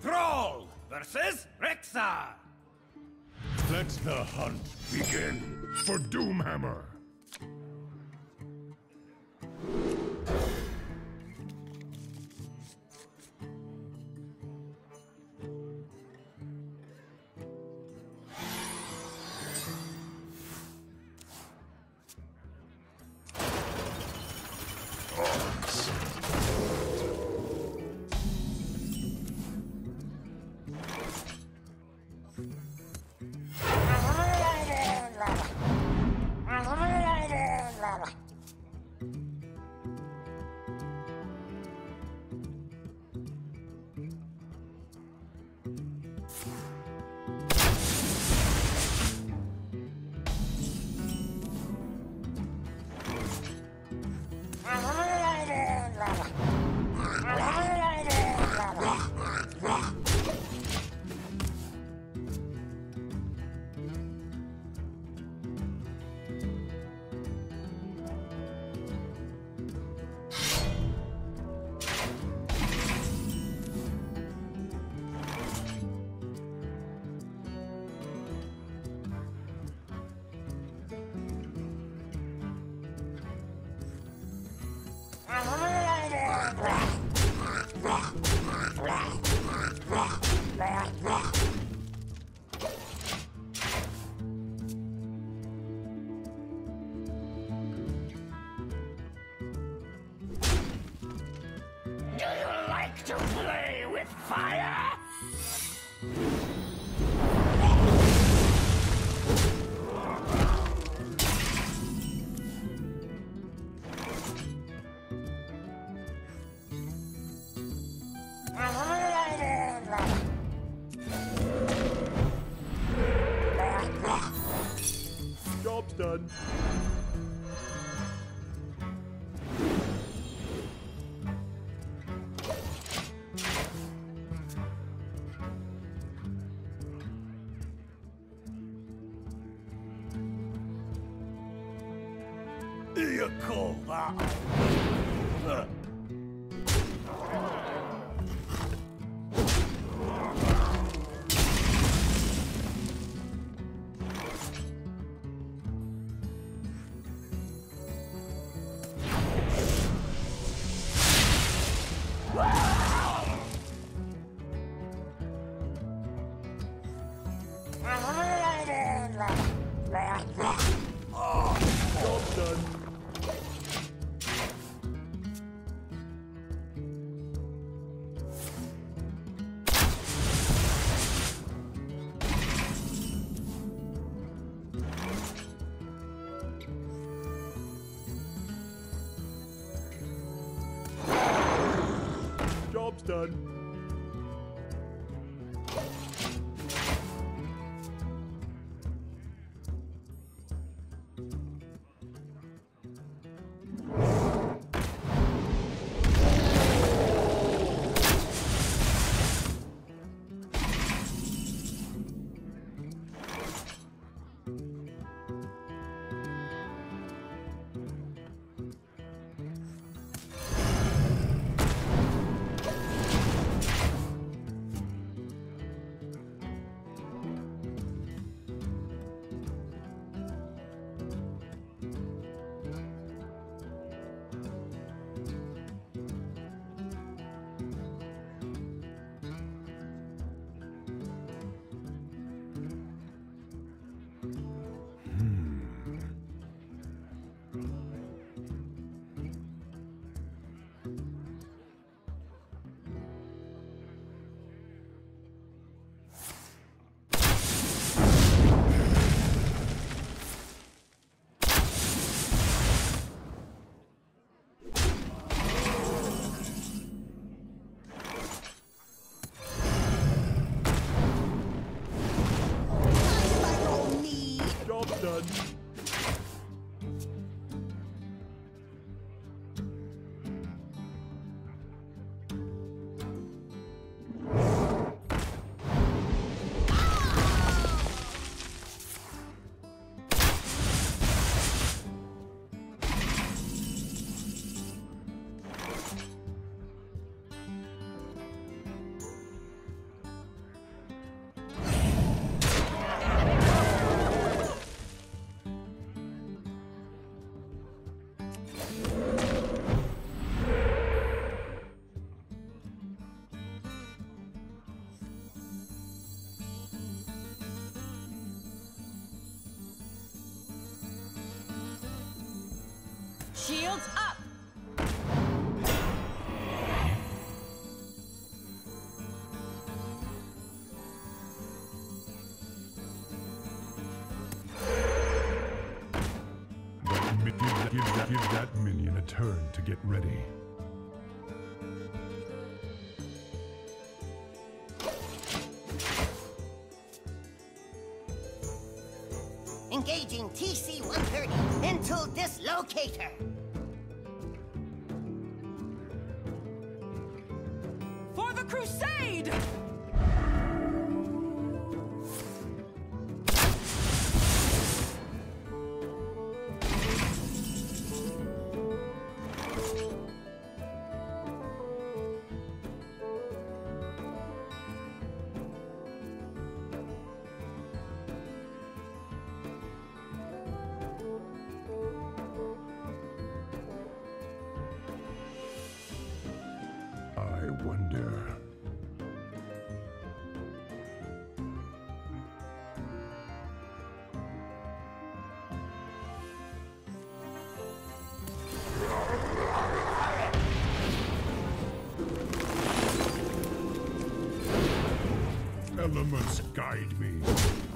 Thrall versus Rexxar. Let the hunt begin for Doomhammer. Job's done. 热狗吧。Job's done. Shields up! Give that, give that minion a turn to get ready. Engaging TC-130 into dislocator. For the crusade! Elements guide me.